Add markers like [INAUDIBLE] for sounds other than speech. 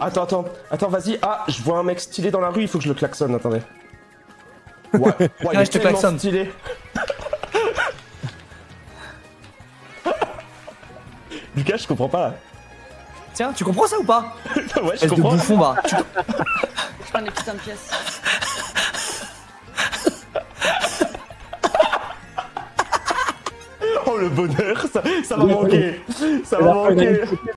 Attends, attends, attends, vas-y. Ah, je vois un mec stylé dans la rue, il faut que je le klaxonne, attendez. Ouais, ouais, [LAUGHS] il est je te klaxonne. stylé. [LAUGHS] Lucas, je comprends pas. Tiens, tu comprends ça ou pas? [LAUGHS] Ouais, je comprends. bouffon, bah. Tu... Je prends putains de pièces. Oh le bonheur, ça, ça va manquer. Ça va manquer.